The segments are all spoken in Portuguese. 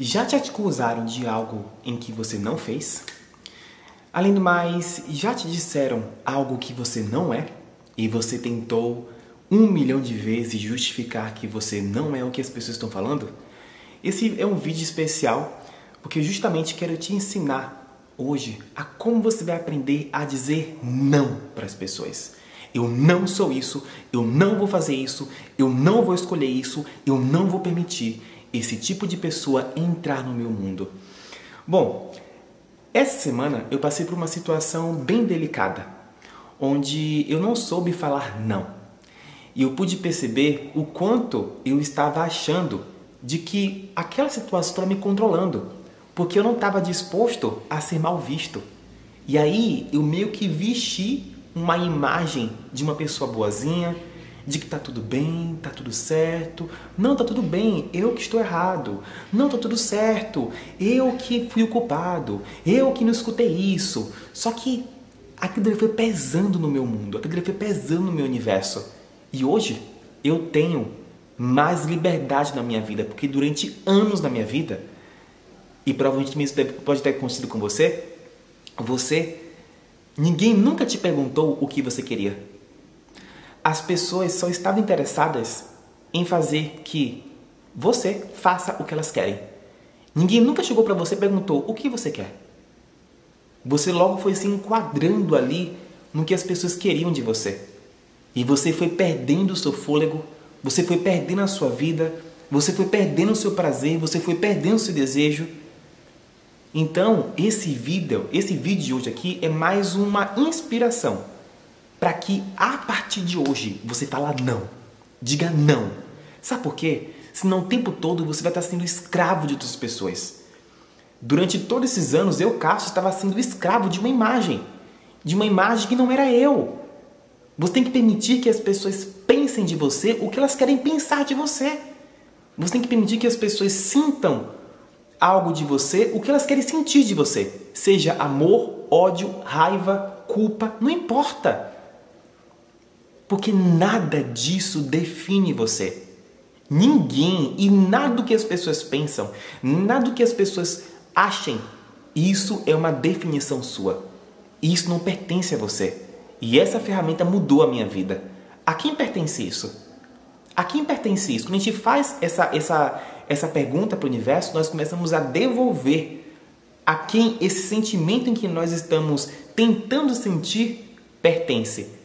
Já te acusaram de algo em que você não fez? Além do mais, já te disseram algo que você não é? E você tentou um milhão de vezes justificar que você não é o que as pessoas estão falando? Esse é um vídeo especial porque justamente quero te ensinar hoje a como você vai aprender a dizer não para as pessoas. Eu não sou isso, eu não vou fazer isso, eu não vou escolher isso, eu não vou permitir esse tipo de pessoa entrar no meu mundo. Bom, essa semana eu passei por uma situação bem delicada, onde eu não soube falar não. E eu pude perceber o quanto eu estava achando de que aquela situação estava me controlando, porque eu não estava disposto a ser mal visto. E aí eu meio que vesti uma imagem de uma pessoa boazinha, de que tá tudo bem, tá tudo certo. Não, tá tudo bem, eu que estou errado. Não, tá tudo certo, eu que fui o culpado, eu que não escutei isso. Só que aquilo foi pesando no meu mundo, aquilo foi pesando no meu universo. E hoje eu tenho mais liberdade na minha vida, porque durante anos na minha vida, e provavelmente isso pode ter acontecido com você, você, ninguém nunca te perguntou o que você queria as pessoas só estavam interessadas em fazer que você faça o que elas querem. Ninguém nunca chegou para você e perguntou o que você quer. Você logo foi se enquadrando ali no que as pessoas queriam de você. E você foi perdendo o seu fôlego, você foi perdendo a sua vida, você foi perdendo o seu prazer, você foi perdendo o seu desejo. Então, esse vídeo, esse vídeo de hoje aqui é mais uma inspiração para que a partir de hoje você fala não. Diga não. Sabe por quê? Senão o tempo todo você vai estar sendo escravo de outras pessoas. Durante todos esses anos, eu, Cássio, estava sendo escravo de uma imagem. De uma imagem que não era eu. Você tem que permitir que as pessoas pensem de você o que elas querem pensar de você. Você tem que permitir que as pessoas sintam algo de você, o que elas querem sentir de você. Seja amor, ódio, raiva, culpa, não importa. Porque nada disso define você. Ninguém e nada do que as pessoas pensam, nada do que as pessoas achem, isso é uma definição sua. Isso não pertence a você. E essa ferramenta mudou a minha vida. A quem pertence isso? A quem pertence isso? Quando a gente faz essa, essa, essa pergunta para o universo, nós começamos a devolver a quem esse sentimento em que nós estamos tentando sentir pertence.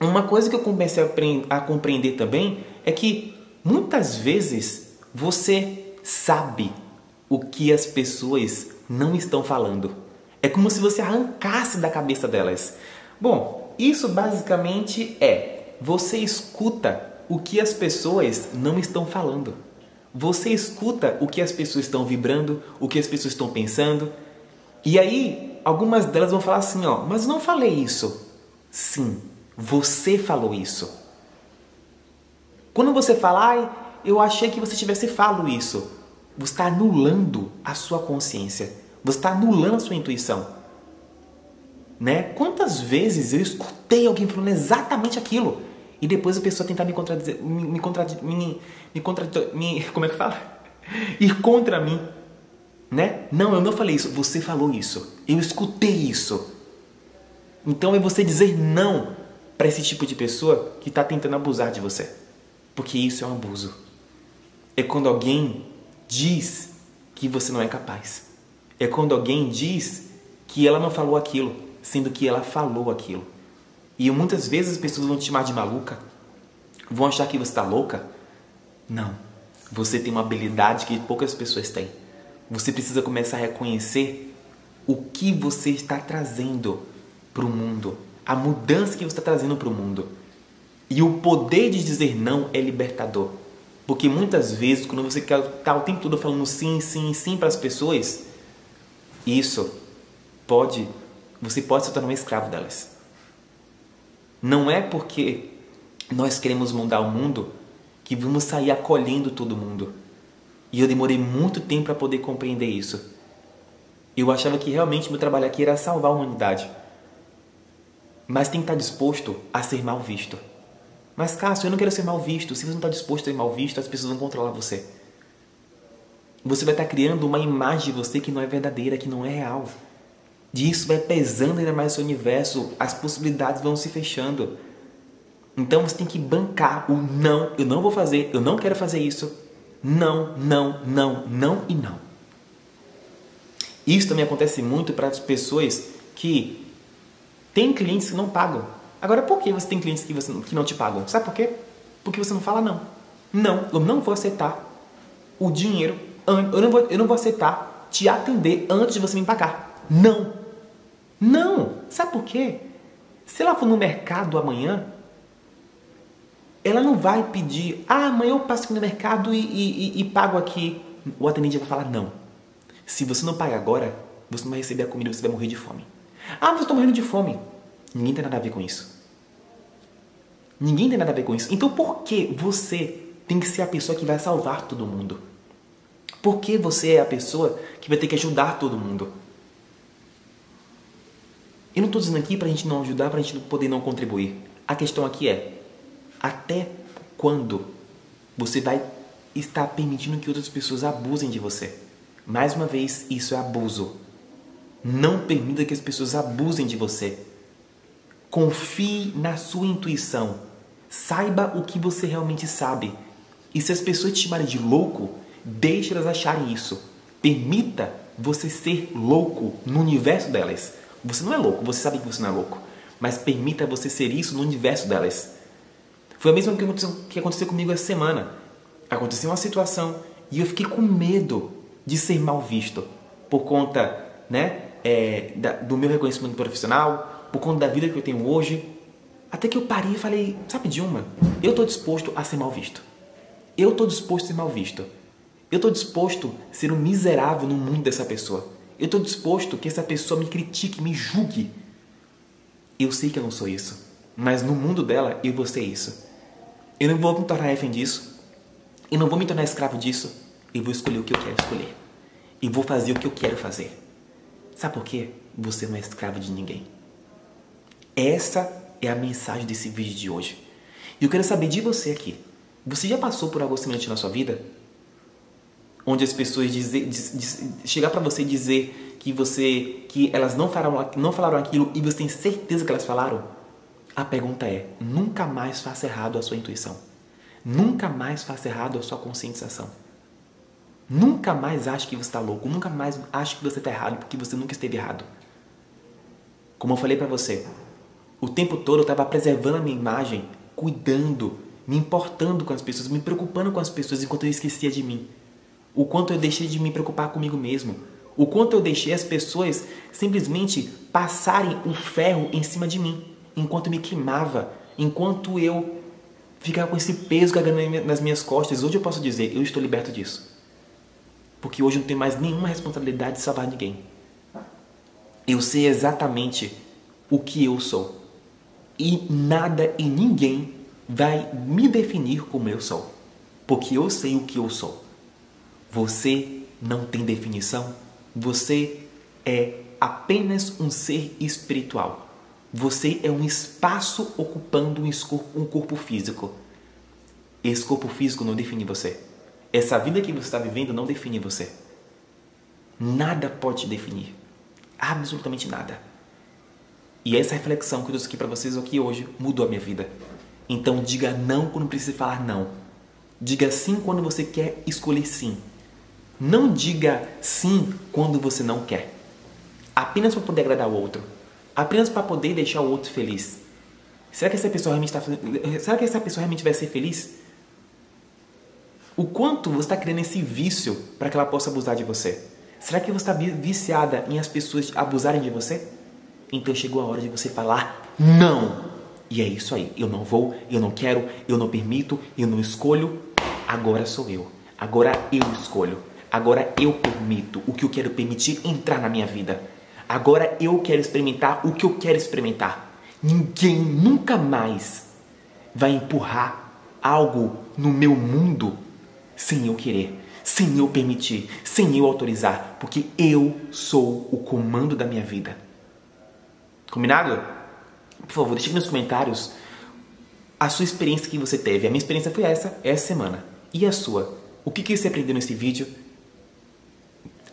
Uma coisa que eu comecei a compreender também é que muitas vezes você sabe o que as pessoas não estão falando. É como se você arrancasse da cabeça delas. Bom, isso basicamente é você escuta o que as pessoas não estão falando. Você escuta o que as pessoas estão vibrando, o que as pessoas estão pensando. E aí, algumas delas vão falar assim, ó, mas não falei isso. Sim, você falou isso. Quando você fala, ai, eu achei que você tivesse falado isso, você está anulando a sua consciência. Você está anulando a sua intuição. Né? Quantas vezes eu escutei alguém falando exatamente aquilo e depois a pessoa tentar me contradizer, me, me contradizer, me, me, contradizer, me, como é que fala? Ir contra mim, né? Não, eu não falei isso, você falou isso. Eu escutei isso. Então é você dizer não para esse tipo de pessoa que está tentando abusar de você. Porque isso é um abuso. É quando alguém diz que você não é capaz. É quando alguém diz que ela não falou aquilo, sendo que ela falou aquilo. E muitas vezes as pessoas vão te chamar de maluca, vão achar que você está louca. Não. Você tem uma habilidade que poucas pessoas têm. Você precisa começar a reconhecer o que você está trazendo para o mundo a mudança que você está trazendo para o mundo. E o poder de dizer não é libertador. Porque muitas vezes, quando você está o tempo todo falando sim, sim, sim para as pessoas, isso pode, você pode se tornar um escravo delas. Não é porque nós queremos mudar o mundo que vamos sair acolhendo todo mundo. E eu demorei muito tempo para poder compreender isso. Eu achava que realmente meu trabalho aqui era salvar a humanidade mas tem que estar disposto a ser mal visto. Mas Cássio, eu não quero ser mal visto. Se você não está disposto a ser mal visto, as pessoas vão controlar você. Você vai estar criando uma imagem de você que não é verdadeira, que não é real. E isso vai pesando ainda mais o seu universo, as possibilidades vão se fechando. Então você tem que bancar o não, eu não vou fazer, eu não quero fazer isso. Não, não, não, não e não. Isso também acontece muito para as pessoas que têm clientes que não pagam. Agora, por que você tem clientes que, você, que não te pagam? Sabe por quê? Porque você não fala não. Não, eu não vou aceitar o dinheiro, eu não vou, eu não vou aceitar te atender antes de você me pagar. Não. Não. Sabe por quê? Se ela for no mercado amanhã, ela não vai pedir, ah, amanhã eu passo aqui no mercado e, e, e, pago aqui. O atendente vai falar não. Se você não paga agora, você não vai receber a comida, você vai morrer de fome. Ah, mas eu estou morrendo de fome. Ninguém tem nada a ver com isso. Ninguém tem nada a ver com isso. Então por que você tem que ser a pessoa que vai salvar todo mundo? Por que você é a pessoa que vai ter que ajudar todo mundo? Eu não estou dizendo aqui para a gente não ajudar, para a gente poder não contribuir. A questão aqui é, até quando você vai estar permitindo que outras pessoas abusem de você? Mais uma vez, isso é abuso. Não permita que as pessoas abusem de você. Confie na sua intuição. Saiba o que você realmente sabe. E se as pessoas te chamarem de louco, deixe elas acharem isso. Permita você ser louco no universo delas. Você não é louco, você sabe que você não é louco. Mas permita você ser isso no universo delas. Foi a mesma que aconteceu, que aconteceu comigo essa semana. Aconteceu uma situação e eu fiquei com medo de ser mal visto por conta né, é, da, do meu reconhecimento profissional, por conta da vida que eu tenho hoje. Até que eu parei e falei, sabe Dilma, eu estou disposto a ser mal visto. Eu estou disposto a ser mal visto. Eu estou disposto a ser um miserável no mundo dessa pessoa. Eu estou disposto que essa pessoa me critique, me julgue. Eu sei que eu não sou isso, mas no mundo dela eu vou ser isso. Eu não vou me tornar refém disso. Eu não vou me tornar escravo disso. Eu vou escolher o que eu quero escolher. E vou fazer o que eu quero fazer. Sabe por quê? Você não é escravo de ninguém. Essa é a mensagem desse vídeo de hoje. E eu quero saber de você aqui. Você já passou por algo semelhante na sua vida? onde as pessoas dizer, diz, diz, chegar para você e dizer que você que elas não falaram, não falaram aquilo e você tem certeza que elas falaram? A pergunta é: nunca mais faça errado a sua intuição. Nunca mais faça errado a sua conscientização. Nunca mais ache que você está louco. Nunca mais ache que você está errado porque você nunca esteve errado. Como eu falei para você, o tempo todo eu estava preservando a minha imagem, cuidando, me importando com as pessoas, me preocupando com as pessoas enquanto eu esquecia de mim o quanto eu deixei de me preocupar comigo mesmo, o quanto eu deixei as pessoas simplesmente passarem o ferro em cima de mim, enquanto me queimava, enquanto eu ficava com esse peso carregando nas minhas costas. Hoje eu posso dizer, eu estou liberto disso. Porque hoje não tenho mais nenhuma responsabilidade de salvar ninguém. Eu sei exatamente o que eu sou. E nada e ninguém vai me definir como eu sou. Porque eu sei o que eu sou. Você não tem definição. Você é apenas um ser espiritual. Você é um espaço ocupando um corpo físico. Esse corpo físico não define você. Essa vida que você está vivendo não define você. Nada pode te definir. Absolutamente nada. E essa reflexão que eu trouxe aqui para vocês aqui hoje mudou a minha vida. Então diga não quando precisa falar não. Diga sim quando você quer escolher sim. Não diga sim quando você não quer. Apenas para poder agradar o outro. Apenas para poder deixar o outro feliz. Será que essa pessoa realmente está Será que essa pessoa realmente vai ser feliz? O quanto você está criando esse vício para que ela possa abusar de você? Será que você está viciada em as pessoas abusarem de você? Então chegou a hora de você falar não. E é isso aí. Eu não vou, eu não quero, eu não permito, eu não escolho. Agora sou eu. Agora eu escolho. Agora eu permito o que eu quero permitir entrar na minha vida. Agora eu quero experimentar o que eu quero experimentar. Ninguém nunca mais vai empurrar algo no meu mundo sem eu querer, sem eu permitir, sem eu autorizar, porque eu sou o comando da minha vida. Combinado? Por favor, deixe nos comentários a sua experiência que você teve. A minha experiência foi essa, essa semana. E a sua? O que, que você aprendeu nesse vídeo?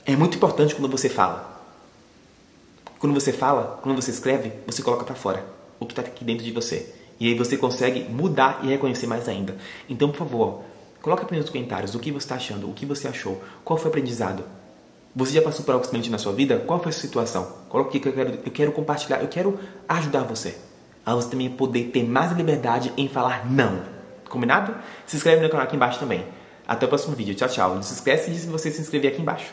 É muito importante quando você fala. Quando você fala, quando você escreve, você coloca para fora o que está aqui dentro de você. E aí você consegue mudar e reconhecer mais ainda. Então, por favor, coloque aqui nos comentários o que você está achando, o que você achou, qual foi o aprendizado. Você já passou por algo semelhante na sua vida? Qual foi a sua situação? Coloque aqui que eu quero, eu quero compartilhar, eu quero ajudar você. A você também poder ter mais liberdade em falar não. Combinado? Se inscreve no canal aqui embaixo também. Até o próximo vídeo. Tchau, tchau. Não se esquece de você se inscrever aqui embaixo.